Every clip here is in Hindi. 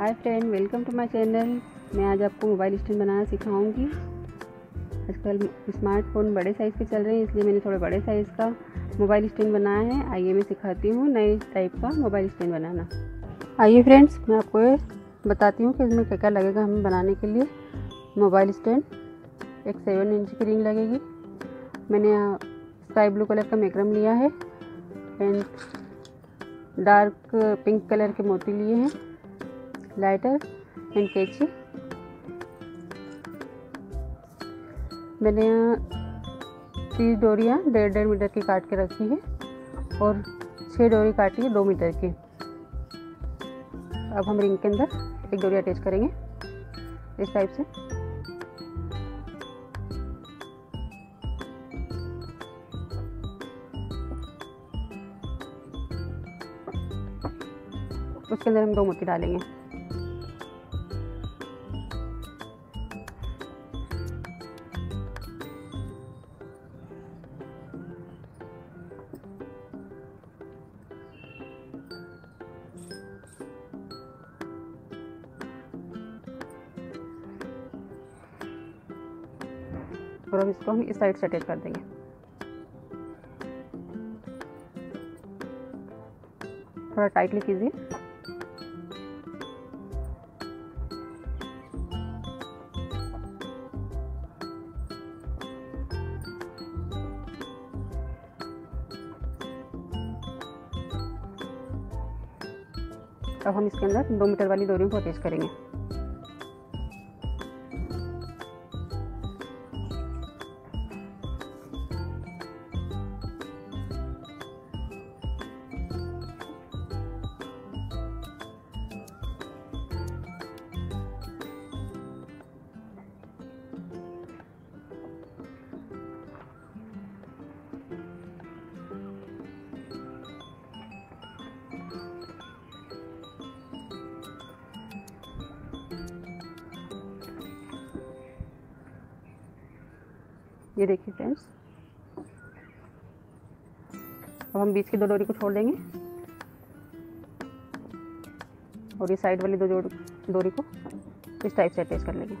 Hi friend welcome to my channel मैं आज आपको मोबाइल स्टैंड बनाना सिखाऊँगी। आजकल स्मार्टफ़ोन बड़े साइज़ के चल रहे हैं, इसलिए मैंने थोड़े बड़े साइज़ का मोबाइल स्टैंड बनाया है। आइए मैं सिखाती हूँ नए टाइप का मोबाइल स्टैंड बनाना। आइए फ्रेंड्स मैं आपको बताती हूँ कि इसमें क्या क्या लगेगा हमें बनाने के लिए। मोबाइल स्टैंड एक सेवन इंच की रिंग लगेगी। मैंने स्काई ब्लू कलर का मेक्रम लिया है। एंड डार्क पिंक कलर के मोती लिए हैं। लाइटर एंड कैची मैंने यहाँ तीस डोरियाँ डेढ़ डेढ़ मीटर की काट के रखी है और छः डोरी काटी है दो मीटर की। अब हम रिंग के अंदर एक डोरी अटैच करेंगे इस टाइप से। उसके अंदर हम दो मोती डालेंगे। अब इसको हम इस साइड से अटैच कर देंगे। थोड़ा टाइटली कीजिए। अब हम इसके अंदर दो मीटर वाली डोरियों को अटैच करेंगे। ये देखिए फ्रेंड्स अब हम बीच की दो डोरी को छोड़ देंगे। और ये साइड वाली दो डोरी को इस टाइप से अटैच कर लेंगे।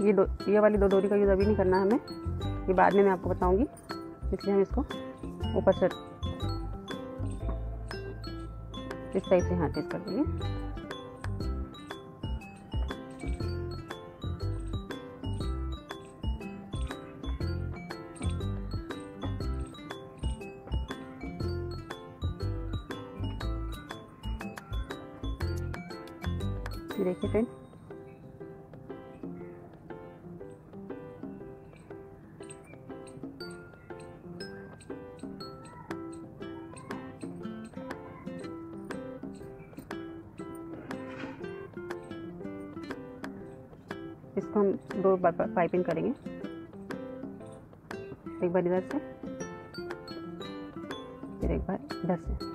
ये दो, ये वाली दो डोरी का यूज़ अभी नहीं करना हमें। ये बाद में मैं आपको बताऊँगी। इसलिए हम इसको ऊपर से इस टाइप से टेस्ट कर देंगे। देखिए फ्रेंड बार पाइपिंग करेंगे। एक बार इधर से। फिर एक बार इधर से।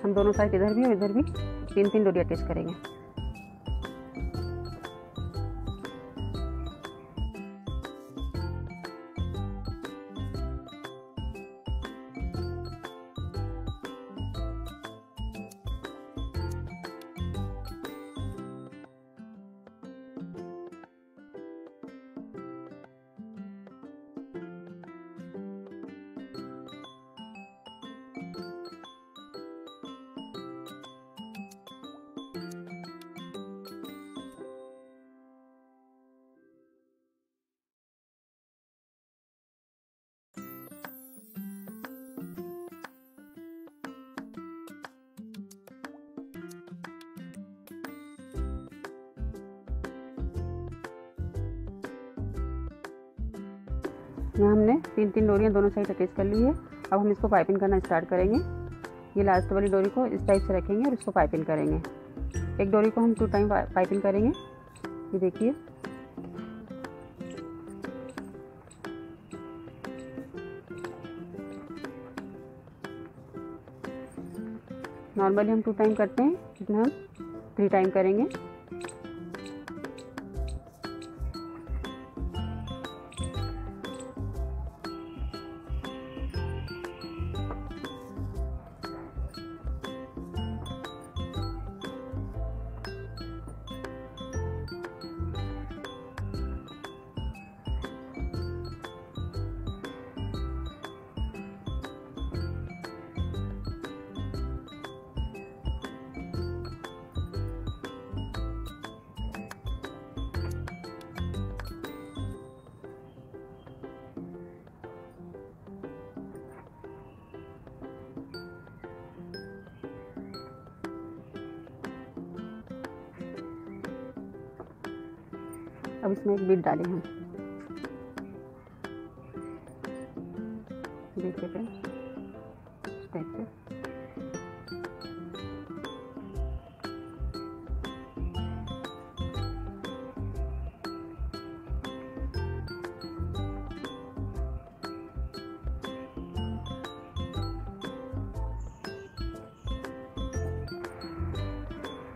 हम दोनों साइड इधर भी और इधर भी तीन तीन डोरी अटैच करेंगे। यहाँ हमने तीन तीन डोरियाँ दोनों साइड अटैच कर ली है। अब हम इसको पाइपिंग करना स्टार्ट करेंगे। ये लास्ट वाली डोरी को इस टाइप से रखेंगे और इसको पाइपिंग करेंगे। एक डोरी को हम टू टाइम पाइपिंग करेंगे। ये देखिए। नॉर्मली हम टू टाइम करते हैं। इसमें हम थ्री टाइम करेंगे। अब इसमें एक बीट डालें हम। देखिए से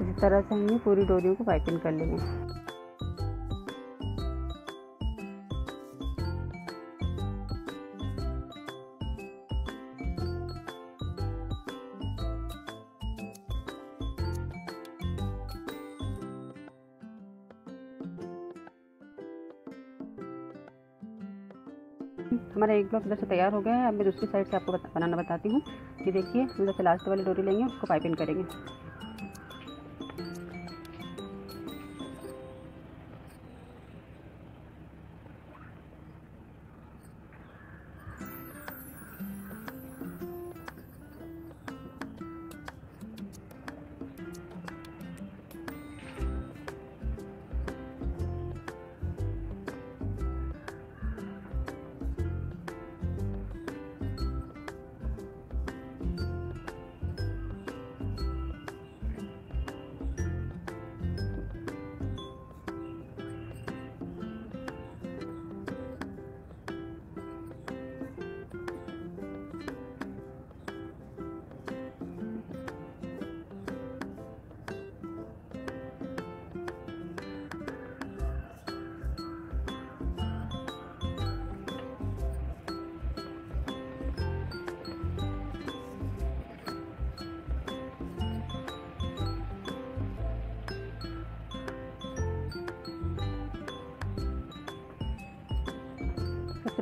इस तरह से हमने पूरी डोरियों को पाइपिंग कर लेंगे। हमारा एक ब्लॉक इधर से तैयार हो गया है। अब मैं दूसरी साइड से आपको बता, बनाना बताती हूँ। कि देखिए इधर से लास्ट वाली डोरी लेंगे उसको पाइपिंग करेंगे।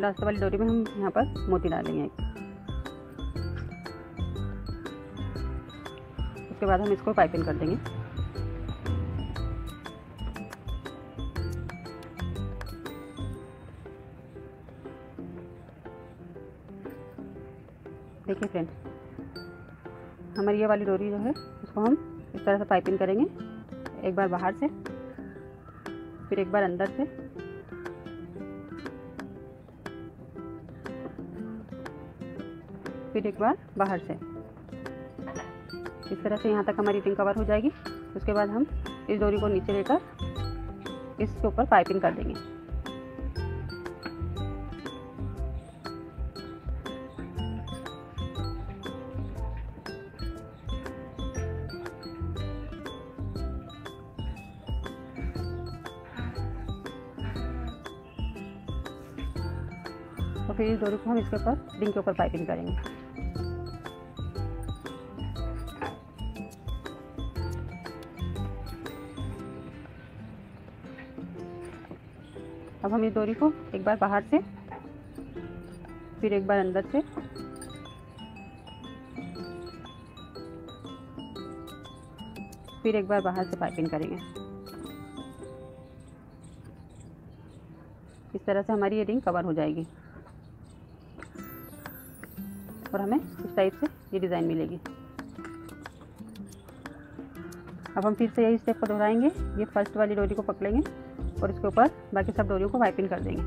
लास्ट वाली डोरी में हम यहाँ पर मोती डालेंगे उसके बाद हम इसको पाइपिंग कर देंगे। देखिए फ्रेंड्स हमारी ये वाली डोरी जो है उसको हम इस तरह से पाइपिंग करेंगे, एक बार बाहर से, फिर एक बार अंदर से। फिर एक बार बाहर से। इस तरह से यहाँ तक हमारी रिंग कवर हो जाएगी। उसके बाद हम इस डोरी को नीचे लेकर इसके ऊपर पाइपिंग कर देंगे। तो फिर इस डोरी को हम इसके ऊपर रिंग के ऊपर पाइपिंग करेंगे। अब हम इस डोरी को एक बार बाहर से, फिर एक बार अंदर से। फिर एक बार बाहर से पाइपिंग करेंगे। इस तरह से हमारी ये रिंग कवर हो जाएगी। और हमें इस टाइप से ये डिज़ाइन मिलेगी। अब हम फिर से यही स्टेप को दोहराएँगे। ये फ़र्स्ट वाली डोरी को पकड़ेंगे। और इसके ऊपर बाकी सब डोरियों को वाइपिंग कर देंगे।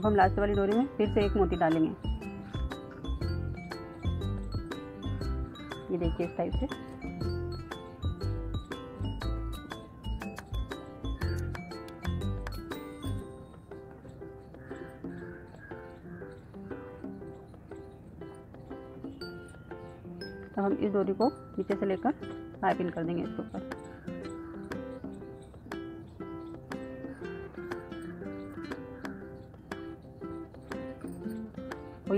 अब हम लास्ट वाली डोरी में फिर से एक मोती डालेंगे। ये देखिए इस टाइप से। तो हम इस डोरी को नीचे से लेकर पाइपिंग कर देंगे इसके ऊपर।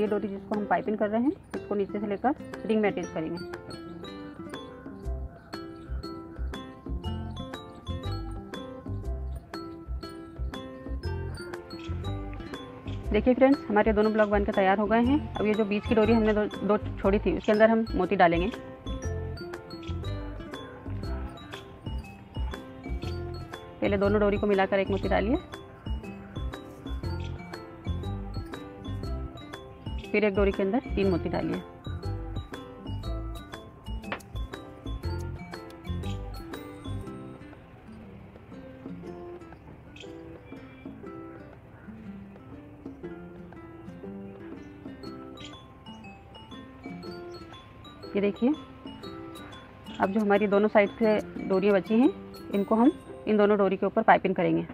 ये डोरी जिसको हम पाइपिंग कर रहे हैं इसको नीचे से लेकर रिंग में अटैच करेंगे। देखिए फ्रेंड्स हमारे दोनों ब्लॉक बनकर तैयार हो गए हैं। अब ये जो बीच की डोरी हमने दो छोड़ी थी, उसके अंदर हम मोती डालेंगे। पहले दोनों डोरी को मिलाकर एक मोती डालिए। फिर एक डोरी के अंदर तीन मोती डालिए। ये देखिए, अब जो हमारी दोनों साइड से डोरियाँ बची हैं, इनको हम इन दोनों डोरी के ऊपर पाइपिंग करेंगे।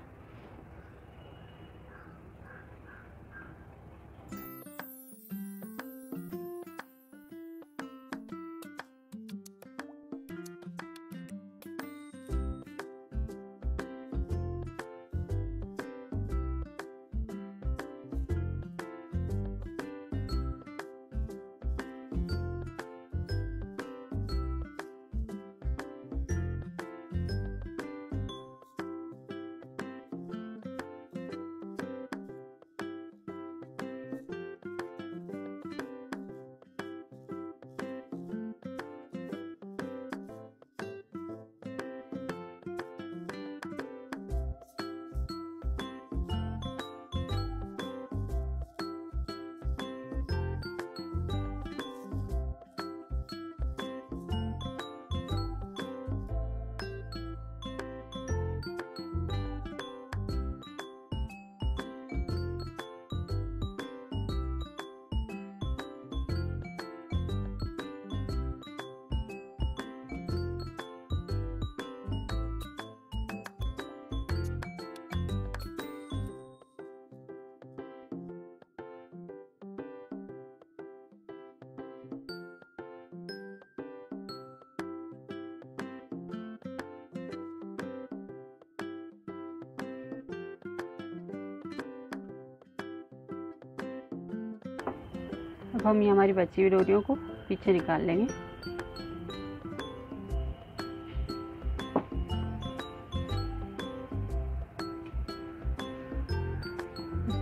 अब हम ये हमारी बची हुई डोरियों को पीछे निकाल लेंगे। इस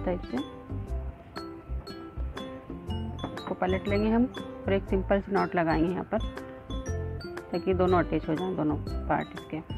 टाइप से। इसको पलट लेंगे हम और एक सिंपल सी नॉट लगाएँगे यहाँ पर, ताकि दोनों अटैच हो जाएँ, दोनों पार्ट इसके।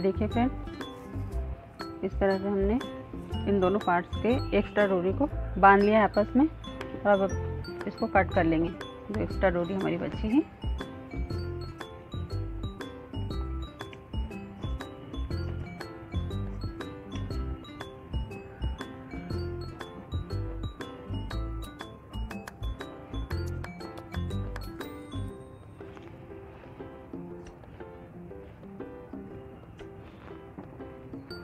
देखिए फ्रेंड इस तरह से हमने इन दोनों पार्ट्स के एक्स्ट्रा डोरी को बाँध लिया है आपस में। और अब इसको कट कर लेंगे। जो एक्स्ट्रा डोरी हमारी बची है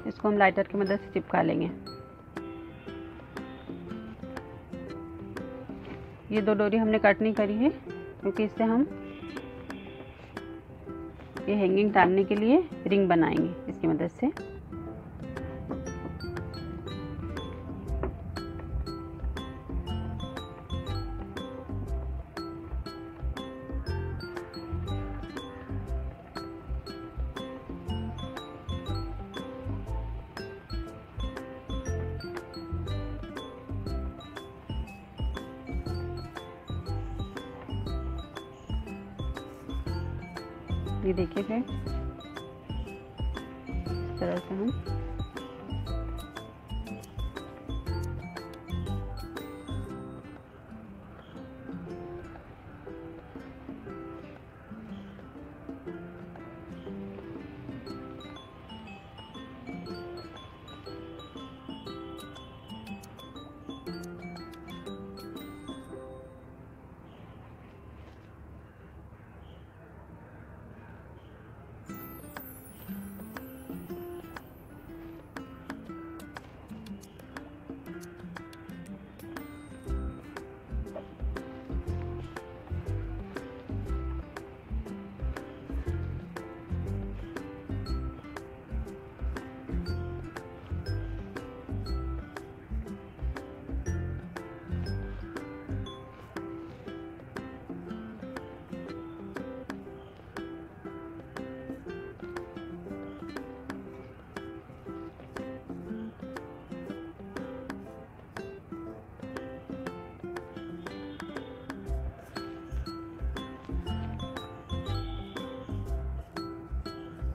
इसको हम लाइटर की मदद से चिपका लेंगे। ये दो डोरी हमने कट नहीं करी है, क्योंकि इससे हम ये हैंगिंग टालने के लिए रिंग बनाएँगे इसकी मदद से। ये देखिए फिर इस तरह से हम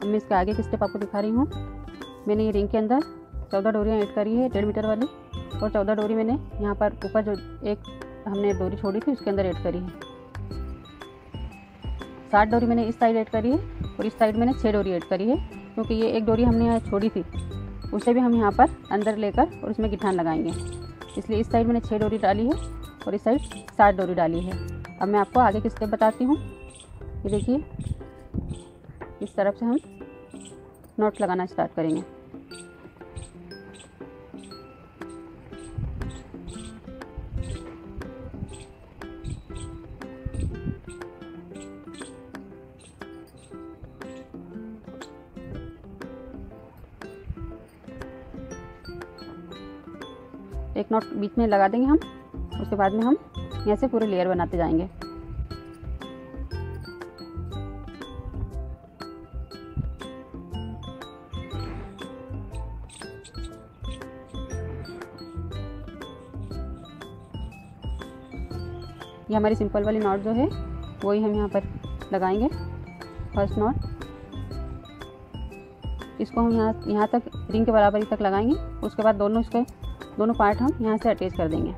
अब मैं इसके आगे की स्टेप आपको दिखा रही हूँ। मैंने ये रिंग के अंदर चौदह डोरियाँ ऐड करी है, डेढ़ मीटर वाली। और चौदह डोरी मैंने यहाँ पर ऊपर जो एक हमने डोरी छोड़ी थी, उसके अंदर ऐड करी है। सात डोरी मैंने इस साइड ऐड करी है और इस साइड मैंने छः डोरी ऐड करी है, क्योंकि ये एक डोरी हमने यहाँ छोड़ी थी। उसे भी हम यहाँ पर अंदर लेकर और उसमें गिठान लगाएँगे। इसलिए इस साइड मैंने छः डोरी डाली है और इस साइड सात डोरी डाली है। अब मैं आपको आगे की स्टेप बताती हूँ। ये देखिए इस तरफ़ से हम नोट लगाना स्टार्ट करेंगे। एक नोट बीच में लगा देंगे हम, उसके बाद में हम यहाँ से पूरे लेयर बनाते जाएँगे। ये हमारी सिंपल वाली नॉट जो है, वही हम यहाँ पर लगाएँगे फ़र्स्ट नॉट। इसको हम यहाँ यहाँ तक रिंग के बराबरी तक लगाएँगे, उसके बाद दोनों इसके, दोनों पार्ट हम यहाँ से अटैच कर देंगे।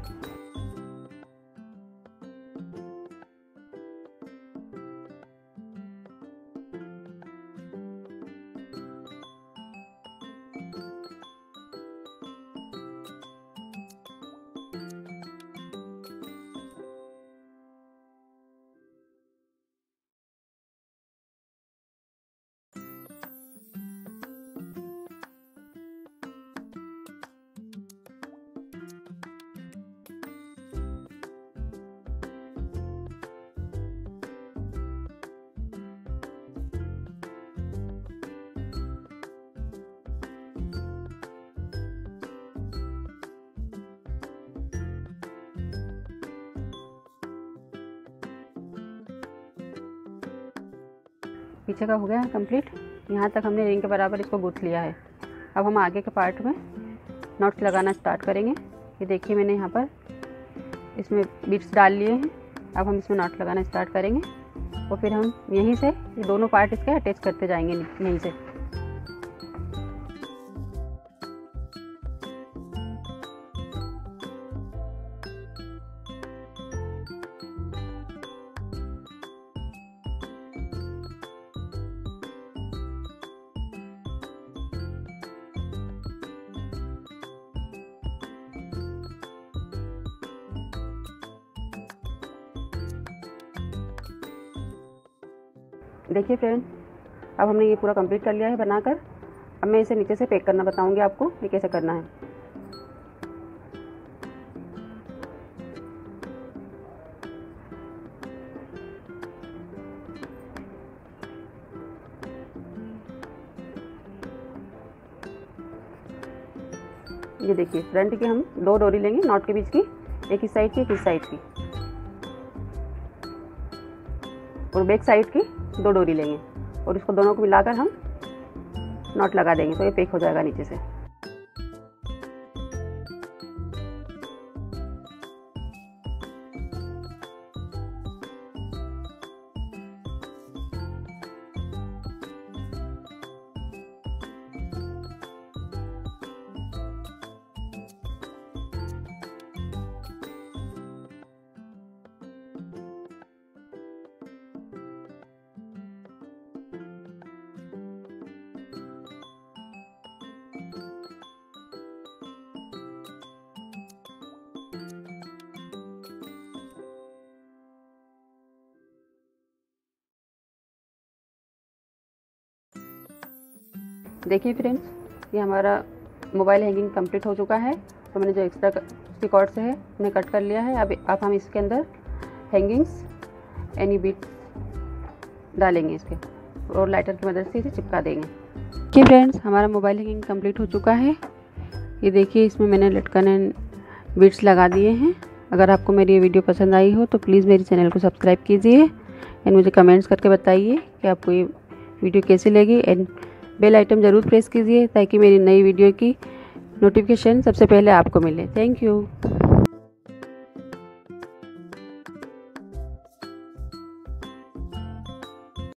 पीछे का हो गया कंप्लीट यहाँ तक हमने रिंग के बराबर इसको गूँथ लिया है। अब हम आगे के पार्ट में नॉट्स लगाना स्टार्ट करेंगे। ये देखिए मैंने यहाँ पर इसमें बीट्स डाल लिए हैं। अब हम इसमें नॉट लगाना स्टार्ट करेंगे। और फिर हम यहीं से, ये दोनों पार्ट इसके अटैच करते जाएँगे, यहीं से। देखिए फ्रेंड अब हमने ये पूरा कंप्लीट कर लिया है बनाकर। अब मैं इसे नीचे से पैक करना बताऊँगी आपको, ये कैसे करना है। ये देखिए फ्रंट की हम दो डोरी लेंगे नॉट के बीच की, एक इस साइड की, एक इस साइड की। और बैक साइड की दो डोरी लेंगे और इसको दोनों को मिलाकर हम नॉट लगा देंगे तो ये पेक हो जाएगा नीचे से। देखिए फ्रेंड्स ये हमारा मोबाइल हैंगिंग कंप्लीट हो चुका है। तो मैंने जो एक्स्ट्रा उसकी कॉर्ड से है उन्हें कट कर लिया है। अब अब हम इसके अंदर हैंगिंग्स एनी बीट डालेंगे इसके और लाइटर की मदद से इसे चिपका देंगे। देखिए फ्रेंड्स हमारा मोबाइल हैंगिंग कंप्लीट हो चुका है। ये देखिए, इसमें मैंने लटकन एंड बीट्स लगा दिए हैं। अगर आपको मेरी ये वीडियो पसंद आई हो तो प्लीज़ मेरे चैनल को सब्सक्राइब कीजिए। एंड मुझे कमेंट्स करके बताइए कि आपको ये वीडियो कैसी लगी। एंड बेल आइटम ज़रूर प्रेस कीजिए ताकि मेरी नई वीडियो की नोटिफिकेशन सबसे पहले आपको मिले। Thank you